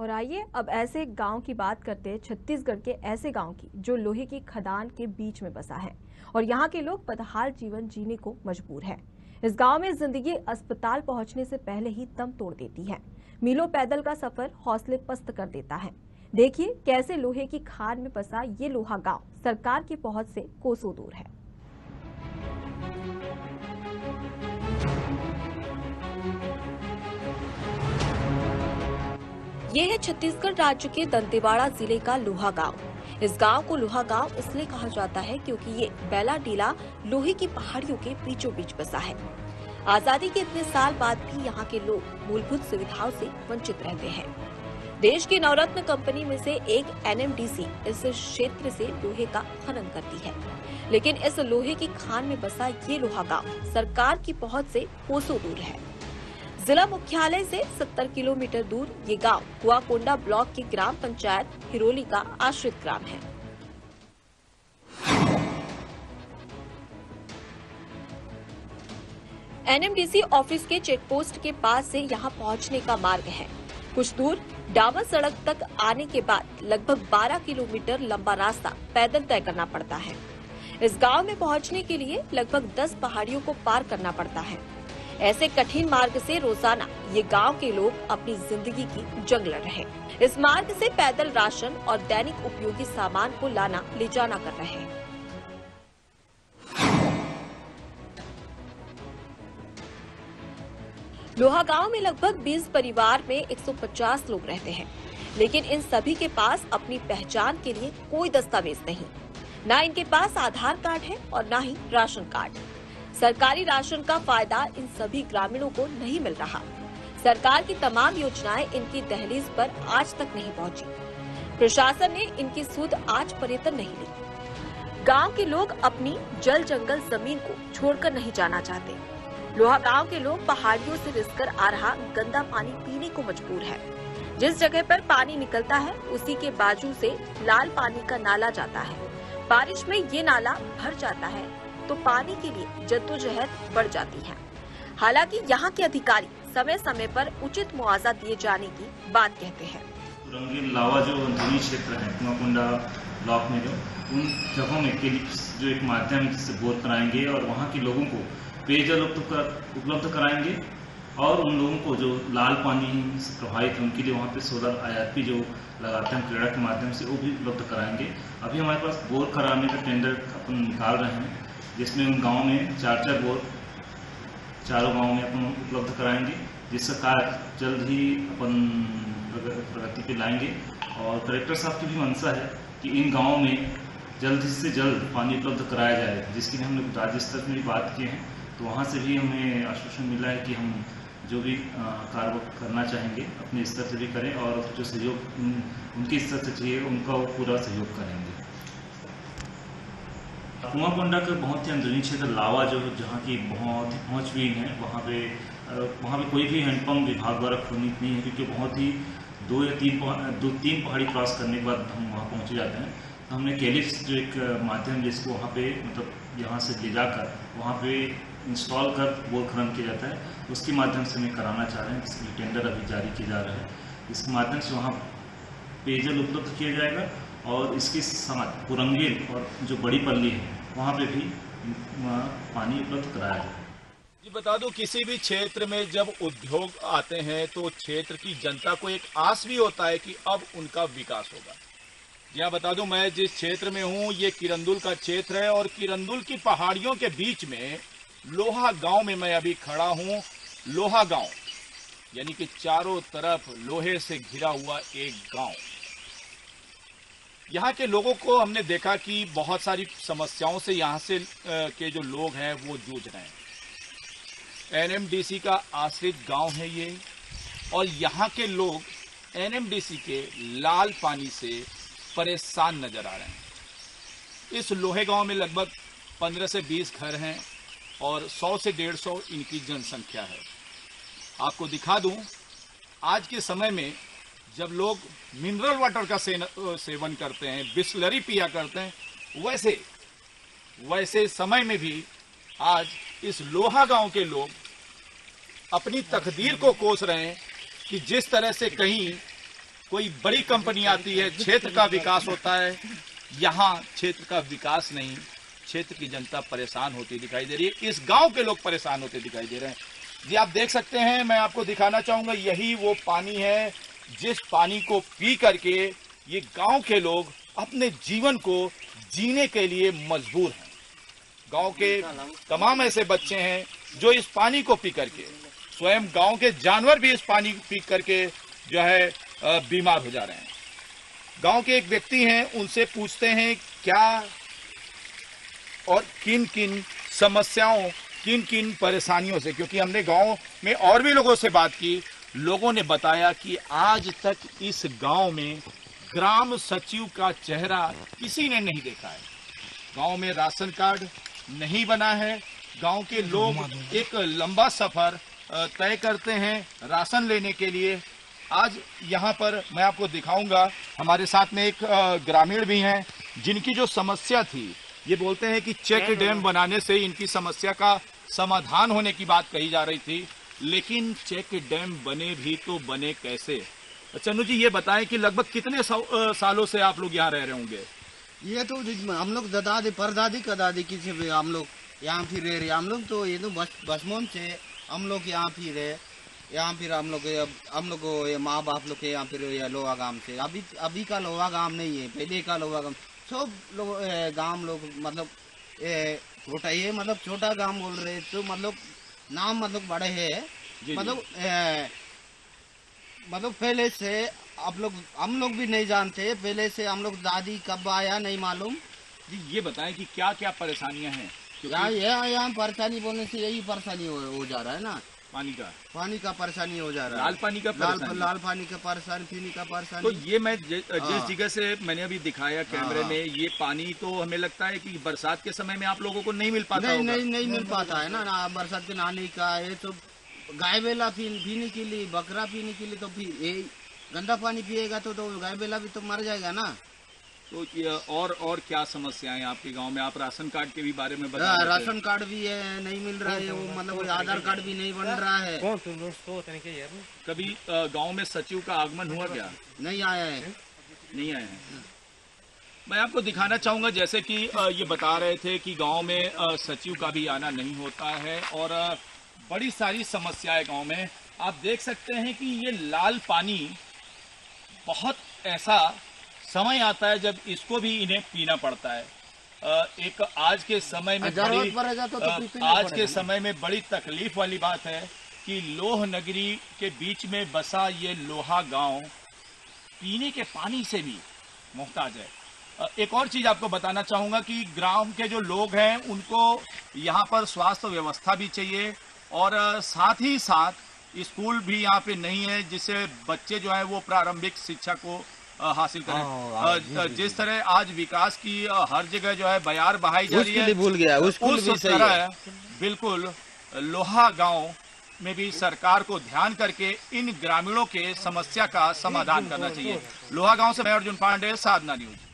और आइए अब ऐसे गाँव की बात करते हैं, छत्तीसगढ़ के ऐसे गाँव की, जो लोहे की खदान के बीच में बसा है। और यहाँ के लोग बदहाल जीवन जीने को मजबूर है। इस गाँव में ज़िंदगी अस्पताल पहुँचने से पहले ही दम तोड़ देती है। मीलों पैदल का सफ़र हौसले पस्त कर देता है। देखिए कैसे लोहे की खान में बसा ये लोहा गाँव। सरकार की पहुँच से कोसों दूर है। ये है छत्तीसगढ़ राज्य के दंतेवाड़ा ज़िले का लोहा गाँव इस गाँव को लोहा गाँव इसलिए कहा जाता है क्योंकि ये बेला डीला लोहे की पहाड़ियों के बीचों बीच बसा है। आज़ादी के इतने साल बाद भी यहाँ के लोग मूलभूत सुविधाओं से वंचित रहते हैं। देश की नवरत्न कंपनी में से एक एनएमडीसी इस क्षेत्र से लोहे का खनन करती है। लेकिन इस लोहे की खान में बसा ये लोहा गाँव सरकार की पहुँच से कोसों दूर है। जिला मुख्यालय से 70 किलोमीटर दूर ये गाँव कुआकोंडा ब्लॉक की ग्राम पंचायत हिरोली का आश्रित ग्राम है। एनएमडीसी ऑफ़िस के चेक पोस्ट के पास से यहाँ पहुँचने का मार्ग है। कुछ दूर डाबर सड़क तक आने के बाद लगभग 12 किलोमीटर लंबा रास्ता पैदल तय करना पड़ता है। इस गाँव में पहुँचने के लिए लगभग 10 पहाड़ियों को पार करना पड़ता है। ऐसे कठिन मार्ग से रोज़ाना ये गाँव के लोग अपनी ज़िंदगी की जंग लड़ रहे। इस मार्ग से पैदल राशन और दैनिक उपयोगी सामान को लाना, ले जाना कर रहे हैं। लोहा गाँव में लगभग 20 परिवार में 150 लोग रहते हैं। लेकिन इन सभी के पास अपनी पहचान के लिए कोई दस्तावेज़ नहीं। न इनके पास आधार कार्ड है और न ही राशन कार्ड। सरकारी राशन का फ़ायदा इन सभी ग्रामीणों को नहीं मिल रहा। सरकार की तमाम योजनाएँ इनकी दहलीज पर आज तक नहीं पहुँची। प्रशासन ने इनकी सुध आज पर्यटन नहीं ली। गाँव के लोग अपनी जल जंगल ज़मीन को छोड़कर नहीं जाना चाहते। लोहा गाँव के लोग पहाड़ियों से रिसकर आ रहा गंदा पानी पीने को मजबूर है। जिस जगह पर पानी निकलता है, उसी के बाजू से लाल पानी का नाला जाता है। बारिश में ये नाला भर जाता है। तो पानी के लिए जद्दोजहद बढ़ जाती है। हालाँकि यहाँ के अधिकारी समय समय पर उचित मुआवजा दिए जाने की बात कहते हैं। रंगीन लावा जो अंदरूनी क्षेत्र है ब्लॉक में जो, उन जगहों में के जो एक माध्यम जिससे बोर कराएँगे और वहाँ के लोगों को पेयजल उपलब्ध कराएँगे और उन लोगों को जो लाल पानी से प्रभावित है, उनके लिए वहाँ पे सोलर आईआरपी जो लगाते हैं, क्रीड़ा के माध्यम से वो भी उपलब्ध कराएँगे। अभी हमारे पास बोर कराने का टेंडर अपन निकाल रहे हैं। जिसमें उन गाँव में चार चार बोर चारों गाँव में अपन उपलब्ध कराएँगे जिसका कार्य जल्द ही अपन प्रगति पे लाएँगे। और कलेक्टर साहब की भी मंशा है कि इन गाँव में जल्द से जल्द पानी उपलब्ध कराया जाए जिसके लिए हम लोग राज्य स्तर में भी बात किए हैं। तो वहाँ से भी हमें आश्वासन मिला है कि हम जो भी कार्य करना चाहेंगे अपने स्तर से भी करें और जो सहयोग उन, उनके स्तर से चाहिए उनका वो पूरा सहयोग करेंगे। कुआकोंडा का बहुत ही अंदरूनी क्षेत्र, लावा जो, जहाँ की बहुत ही पहुँचविहीन है, वहाँ पे वहाँ पे कोई भी हैंडपम्प विभाग द्वारा खोनित नहीं है, क्योंकि बहुत ही दो या तीन दो, तीन पहाड़ी क्रॉस करने के बाद हम वहाँ पहुँचे जाते हैं। तो हमने कैलिप्स जो एक माध्यम जिसको वहाँ पे मतलब यहाँ से ले जाकर, वहाँ पे इंस्टॉल कर बोर खनन किया जाता है। उसके माध्यम से हमें कराना चाह रहे हैं, जिसके लिए टेंडर अभी जारी किया जा रहा है। इसके माध्यम से वहाँ पेयजल उपलब्ध किया जाएगा और इसकी साथ पुरंगेल और जो बड़ी पल्ली है, वहाँ पे भी पानी उपलब्ध कराया जाए। जी, बता दो, किसी भी क्षेत्र में जब उद्योग आते हैं तो क्षेत्र की जनता को एक आस भी होता है कि अब उनका विकास होगा। यहाँ बता दूँ, मैं जिस क्षेत्र में हूँ, ये किरंदुल का क्षेत्र है और किरंदुल की पहाड़ियों के बीच में लोहा गाँव में मैं अभी खड़ा हूँ। लोहा गाँव, यानी कि चारों तरफ़ लोहे से घिरा हुआ एक गाँव। यहाँ के लोगों को हमने देखा कि बहुत सारी समस्याओं से यहाँ से के जो लोग हैं वो जूझ रहे हैं। एनएमडीसी का आश्रित गाँव है ये, और यहाँ के लोग एनएमडीसी के लाल पानी से परेशान नज़र आ रहे हैं। इस लोहे गाँव में लगभग 15 से 20 घर हैं और 100 से 150 इनकी जनसंख्या है। आपको दिखा दूँ, आज के समय में जब लोग मिनरल वाटर का सेवन करते हैं, बिस्लरी पिया करते हैं, वैसे वैसे समय में भी आज इस लोहा गाँव के लोग अपनी तकदीर को कोस रहे हैं कि जिस तरह से कहीं कोई बड़ी कंपनी आती है, क्षेत्र का विकास होता है, यहाँ क्षेत्र का विकास नहीं, क्षेत्र की जनता परेशान होती दिखाई दे रही है, इस गाँव के लोग परेशान होते दिखाई दे रहे हैं। जी, आप देख सकते हैं, मैं आपको दिखाना चाहूँगा, यही वो पानी है जिस पानी को पी करके ये गाँव के लोग अपने जीवन को जीने के लिए मजबूर हैं। गाँव के तमाम ऐसे बच्चे हैं जो इस पानी को पी करके, स्वयं गाँव के जानवर भी इस पानी को पी करके जो है बीमार हो जा रहे हैं। गाँव के एक व्यक्ति हैं, उनसे पूछते हैं, क्या और किन किन समस्याओं किन किन परेशानियों से? क्योंकि हमने गाँव में और भी लोगों से बात की लोगों ने बताया कि आज तक इस गाँव में ग्राम सचिव का चेहरा किसी ने नहीं देखा है। गाँव में राशन कार्ड नहीं बना है। गाँव के लोग एक लंबा सफ़र तय करते हैं राशन लेने के लिए। आज यहाँ पर मैं आपको दिखाऊँगा, हमारे साथ में एक ग्रामीण भी हैं, जिनकी जो समस्या थी, ये बोलते हैं कि चेक डैम बनाने से इनकी समस्या का समाधान होने की बात कही जा रही थी। लेकिन चेक डैम बने भी तो बने कैसे? चन्नू जी ये बताएँ कि लगभग कितने सौ- अ, सालों से आप लोग यहाँ रह रहे होंगे? ये तो हम लोग दादी परदादी का दादी की से भी हम लोग यहाँ फिर रह रहे हम लोग तो ये तो बस से हम लोग यहाँ फिर रहे। यहाँ फिर हम लोग हम लोग माँ बाप लोग यहाँ फिर लोहा गाँव से। अभी अभी का लोहा गाँव नहीं है पहले का लोहा गाँव। सब लोग गाँव लोग मतलब छोटा ये मतलब छोटा गाँव बोल रहे तो मतलब नाम मतलब बड़े है। मतलब मतलब पहले से आप लोग हम लोग भी नहीं जानते पहले से हम लोग दादी कब आया नहीं मालूम। जी ये बताएँ कि क्या क्या परेशानियाँ हैं? यहाँ यहाँ परेशानी बोलने से यही परेशानी हो, हो जा रहा है ना। पानी का। पानी का परेशानी हो जा रहा है। लाल पानी का लाल लाल पानी का परेशानी पीने का परेशानी। तो ये मैं जि- जिस हाँ। जगह से मैंने अभी दिखाया कैमरे हाँ। में ये पानी तो हमें लगता है कि बरसात के समय में आप लोगों को नहीं मिल पाता नहीं नहीं नहीं मिल पाता है ना ना बरसात के नहाने का ये तो गाय बेला पीने के लिए बकरा पीने के लिए तो ये गंदा पानी पिएगा तो, तो गाय बेला भी तो मर जाएगा ना। तो ये और और क्या समस्याएँ हैं आपके गाँव में? आप राशन कार्ड के भी बारे में बता थे। राशन कार्ड भी है नहीं मिल रहा है वो मतलब आधार कार्ड भी नहीं बन रहा है। कभी अ, गाँव में सचिव का आगमन हुआ क्या? नहीं आया है। नहीं? आया हैं। मैं आपको दिखाना चाहूँगा जैसे कि ये बता रहे थे कि गाँव में सचिव का भी आना नहीं होता है और बड़ी सारी समस्याएँ गाँव में। आप देख सकते हैं कि ये लाल पानी बहुत ऐसा समय आता है जब इसको भी इन्हें पीना पड़ता है। एक आज के समय में बड़ी तो, तो आज के समय में बड़ी तकलीफ़ वाली बात है कि लोह नगरी के बीच में बसा ये लोहा गाँव पीने के पानी से भी मोहताज है। एक और चीज़ आपको बताना चाहूँगा कि ग्राम के जो लोग हैं उनको यहाँ पर स्वास्थ्य व्यवस्था भी चाहिए और साथ ही साथ स्कूल भी यहाँ पे नहीं है जिससे बच्चे जो है वो प्रारंभिक शिक्षा को हासिल करें। हाँ, जिस तरह आज विकास की हर जगह जो है बयार बहाई जा रही है भूल गया उस है तरह बिल्कुल लोहा गाँव में भी सरकार को ध्यान करके इन ग्रामीणों के समस्या का समाधान करना चाहिए। लोहा गाँव से मैं अर्जुन पांडे साधना न्यूज़।